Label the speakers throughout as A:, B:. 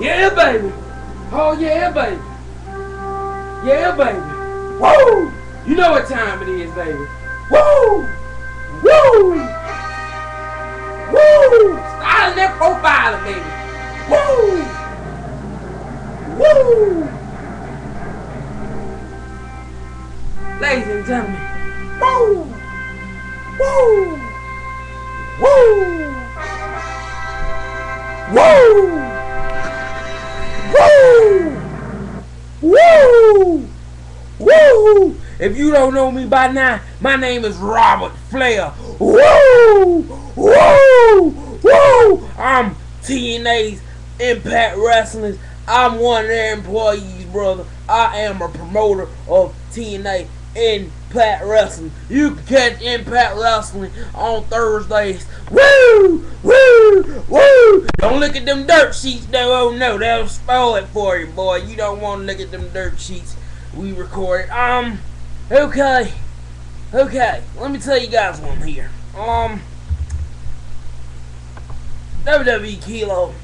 A: Yeah, baby. Oh, yeah, baby. Yeah, baby. Woo! You know what time it is, baby. Woo! Woo! Woo! Styling that profiling, baby. Woo! Woo! Ladies and gentlemen. Woo! Woo! Woo! Woo! Woo! Woo! If you don't know me by now, my name is Robert Flair. Woo! Woo! Woo! I'm TNA's Impact Wrestling. I'm one of their employees, brother. I am a promoter of TNA Impact Wrestling. You can catch Impact Wrestling on Thursdays. Woo! Woo! Woo! Don't look at them dirt sheets though. Oh no, they'll spoil it for you, boy. You don't want to look at them dirt sheets. We recorded. Um, okay. Okay, let me tell you guys one here. Um, WWE Kilo.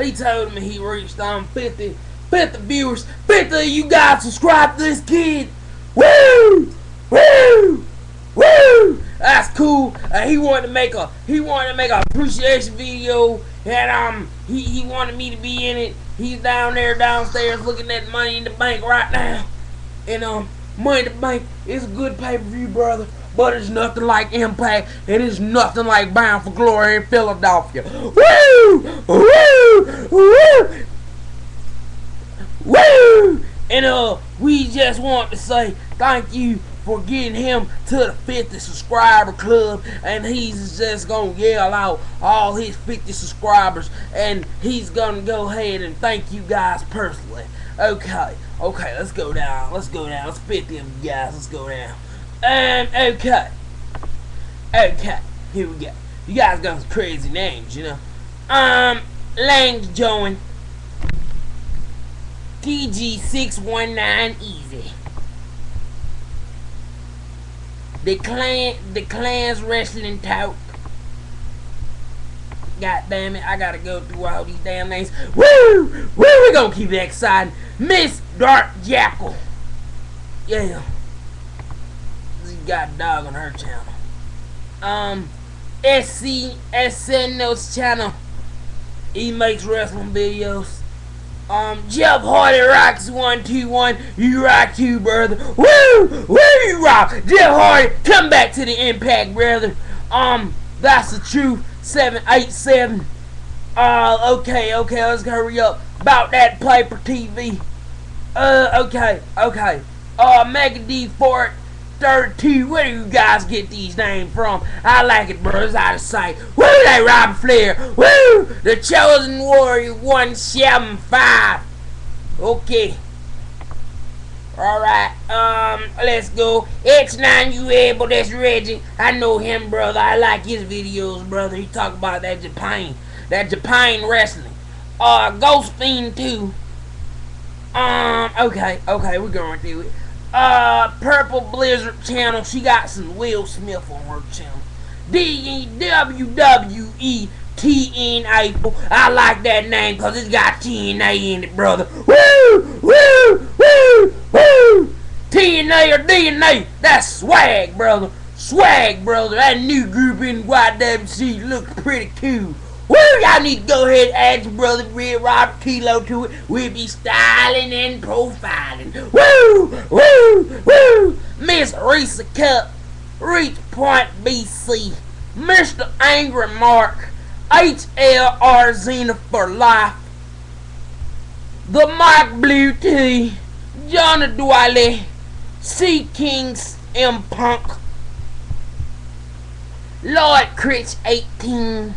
A: He told me he reached um 50, 50 viewers. 50 of you guys subscribe to this kid. Woo! Woo! Woo! That's cool. Uh, he wanted to make a he wanted to make a appreciation video, and um he, he wanted me to be in it. He's down there downstairs looking at Money in the Bank right now, and um Money in the Bank is a good pay per view, brother. But it's nothing like Impact, and it's nothing like Bound for Glory in Philadelphia. Woo! Woo! Woo! And uh, we just want to say thank you for getting him to the 50 subscriber club, and he's just gonna yell out all his 50 subscribers, and he's gonna go ahead and thank you guys personally. Okay, okay, let's go down. Let's go down. Let's 50 of you guys. Let's go down. Um, okay, okay, here we go. You guys got some crazy names, you know. Um, Lang Join. TG619 Easy. The clan the clans wrestling talk. God damn it, I gotta go through all these damn names. Woo! Woo! We gonna keep it exciting. Miss Dark Jackal. Yeah. She got a dog on her channel. Um SC SNO's channel. He makes wrestling videos. Um, Jeff Hardy rocks one two one. You rock too, brother. Woo, woo, you rock. Jeff Hardy, come back to the Impact, brother. Um, that's the truth. Seven eight seven. Uh, okay, okay. Let's hurry up about that paper TV. Uh, okay, okay. Uh, Mega D Fort 32. Where do you guys get these names from? I like it, bro. It's out of sight. Woo, they Robert Flair. Woo, the Chosen Warrior 175. Okay. Alright, um, let's go. X9 you able, that's Reggie. I know him, brother. I like his videos, brother. He talk about that Japan. That Japan wrestling. Uh, Ghost Fiend too. Um, okay, okay, we're going through it. Uh, Purple Blizzard channel. She got some Will Smith on her channel. D-E-W-W-E TNA. I like that name because it's got TNA in it, brother. Woo! Woo! Woo! Woo! TNA or DNA. That's swag, brother. Swag, brother. That new group in YWC looks pretty cool. Woo! Y'all need to go ahead and add brother Red Robert Kilo to it. We'll be styling and profiling. Woo! Woo! Woo! Miss Risa Cup. Reach Point BC. Mr. Angry Mark. HLR Xena for life. The Mike Blue T. Johnny Dwelly. Sea Kings M Punk. Lloyd Critch 18.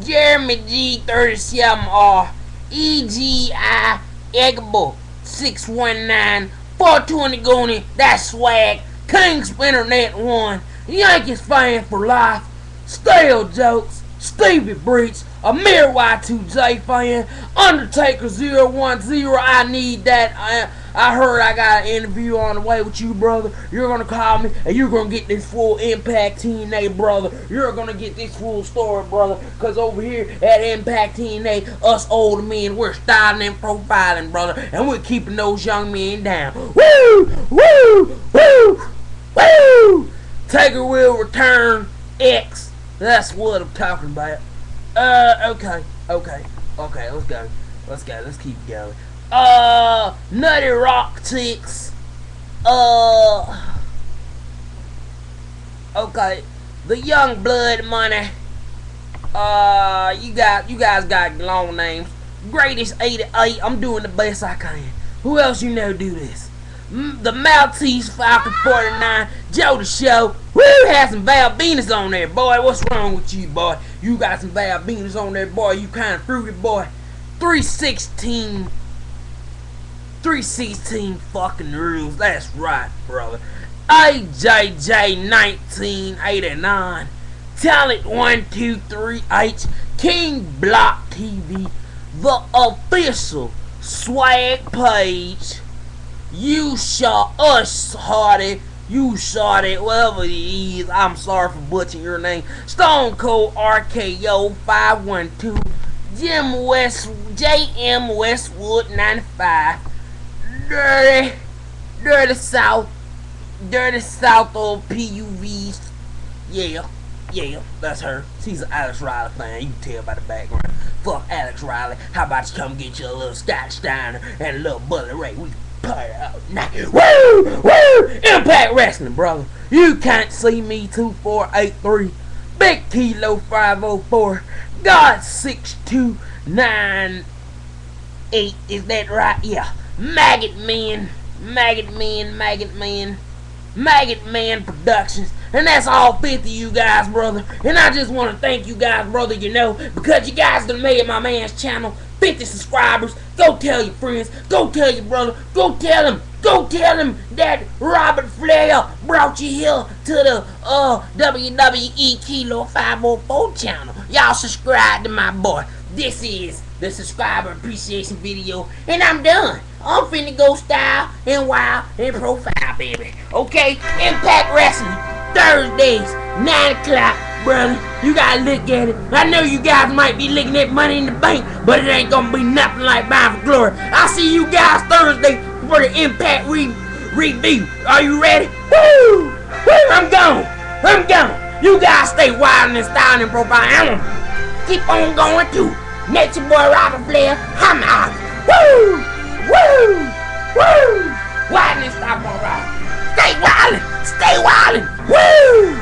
A: Jeremy G37R. EGI Eggable 619. 420 Goonie. That's swag. King's Internet 1. Yankees fan for life. Stale jokes. Stevie Breach, Amir Y2J fan, Undertaker 010. I need that. I, I heard I got an interview on the way with you, brother. You're gonna call me and you're gonna get this full Impact TNA, brother. You're gonna get this full story, brother. Cause over here at Impact TNA, us old men, we're styling and profiling, brother. And we're keeping those young men down. Woo! Woo! Woo! Woo! Taker will return X. That's what I'm talking about. Uh, okay, okay, okay, let's go. Let's go, let's keep going. Uh, Nutty Rock Ticks. Uh, okay, the Young Blood Money. Uh, you got, you guys got long names. Greatest 88, I'm doing the best I can. Who else you know do this? the Maltese Falcon 49, Joe the Show. Woo, had some Val Venis on there, boy. What's wrong with you, boy? You got some Val Venis on there, boy. You kind of fruity, boy. 316. 316 fucking rules. That's right, brother. AJJ 1989. Talent 123H. King Block TV. The official swag page you shot us, Hardy. You shot it, whatever it is. I'm sorry for butchering your name. Stone Cold RKO 512. Jim West, JM Westwood 95. Dirty, Dirty South, Dirty South of PUVs. Yeah, yeah, that's her. She's an Alex Riley fan. You can tell by the background. Fuck Alex Riley. How about you come get you a little Scott Steiner and a little Bully Ray? We party out night. Woo! Woo! Impact Wrestling, brother. You can't see me 2483. Big Kilo 504. God 6298. Is that right? Yeah. Maggot Man. Maggot Man. Maggot Man. Maggot Man Productions. And that's all 50 you guys, brother. And I just want to thank you guys, brother, you know, because you guys done made my man's channel 50 subscribers. Go tell your friends. Go tell your brother. Go tell him. Go tell him that Robert Flair brought you here to the uh, WWE Kilo 504 channel. Y'all subscribe to my boy. This is the subscriber appreciation video. And I'm done. I'm finna go style and wild and profile, baby. Okay? Impact Wrestling. Thursdays, 9 o'clock, brother. You gotta look at it. I know you guys might be looking at money in the bank, but it ain't gonna be nothing like Bound for Glory. I'll see you guys Thursday for the Impact re review. Are you ready? Woo! Woo! I'm gone. I'm gone. You guys stay wild and styling and profile. Keep on going too. Next your boy Robert Flair. I'm out. Woo! Woo! Woo! Wildin' stop on. Stay wildin'. Stay wildin'. Woo!